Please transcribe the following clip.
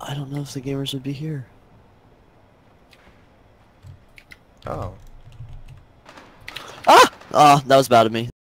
I don't know if the gamers would be here. Oh. Ah! Ah, that was bad of me.